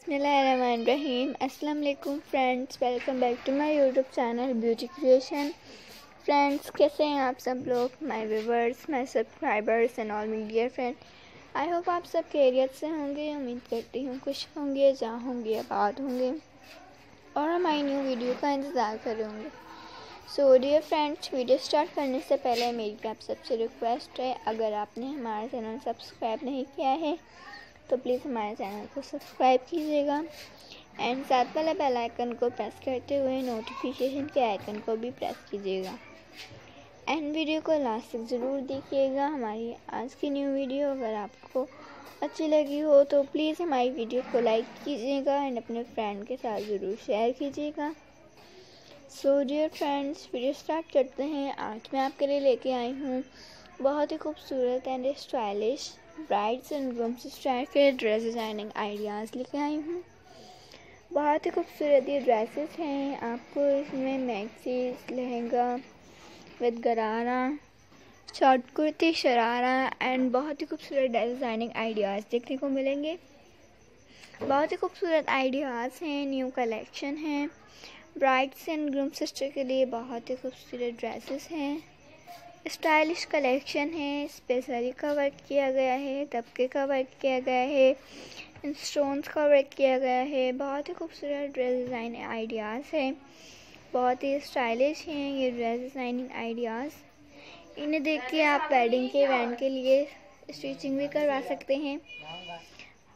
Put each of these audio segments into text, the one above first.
अस्सलाम वालेकुम friends welcome back to my YouTube channel beauty creation friends कैसे हैं आप सब लोग? My viewers my subscribers and all my dear friend I hope आप सब खैरियत से होंगे। उम्मीद करती हूँ खुश होंगे, जहाँ होंगे, आबाद होंगे। और हमारी न्यू वीडियो का इंतज़ार कर होंगे। So dear friends video start करने से पहले मेरी आप सबसे रिक्वेस्ट है, अगर आपने हमारा चैनल सब्सक्राइब नहीं किया है तो प्लीज़ हमारे चैनल को सब्सक्राइब कीजिएगा। एंड साथ वाला बेल आइकन को प्रेस करते हुए नोटिफिकेशन के आइकन को भी प्रेस कीजिएगा। एंड वीडियो को लास्ट तक ज़रूर देखिएगा। हमारी आज की न्यू वीडियो अगर आपको अच्छी लगी हो तो प्लीज़ हमारी वीडियो को लाइक कीजिएगा एंड अपने फ्रेंड के साथ ज़रूर शेयर कीजिएगा। So dear friends video start करते हैं। आज मैं आपके लिए लेके आई हूँ बहुत ही खूबसूरत and stylish brides and grooms style के ड्रेस डिज़ाइनिंग आइडियाज़ लेके आई हूँ। बहुत ही खूबसूरत ये ड्रेसेस हैं। आपको इसमें maxis lehenga with gharara short kurti, sharara and बहुत ही खूबसूरत डिज़ाइनिंग आइडियाज़ देखने को मिलेंगे। बहुत ही खूबसूरत आइडियाज़ हैं। न्यू कलेक्शन हैं। ब्राइड्स एंड ग्रूम सिस्टर के लिए बहुत ही खूबसूरत ड्रेसेस हैं। स्टाइलिश कलेक्शन है इस का वर्क किया गया है, तबके का वर्क किया गया है स्टोन्स का वर्क किया गया है, बहुत ही खूबसूरत ड्रेस डिज़ाइन आइडियाज़ है, बहुत ही स्टाइलिश हैं ये ड्रेस डिज़ाइनिंग आइडियाज़ इन्हें देख के आप वेडिंग के इवेंट के लिए स्टिचिंग भी करवा सकते हैं।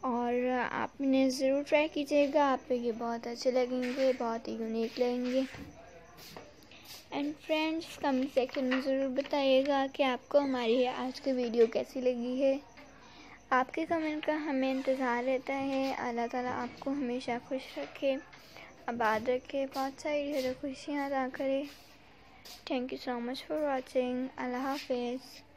और आप इन्हें ज़रूर ट्राई कीजिएगा आप ये बहुत अच्छे लगेंगे, बहुत ही यूनिक लगेंगे। एंड फ्रेंड्स कमेंट सेक्शन में ज़रूर बताइएगा कि आपको हमारी आज की वीडियो कैसी लगी है। आपके कमेंट का हमें इंतज़ार रहता है। अल्लाह ताला आपको हमेशा खुश रखे, आबाद रखे, बहुत सारी ढेरों खुशियाँ अदा करे। Thank you so much for watching अल्लाह हाफिज़।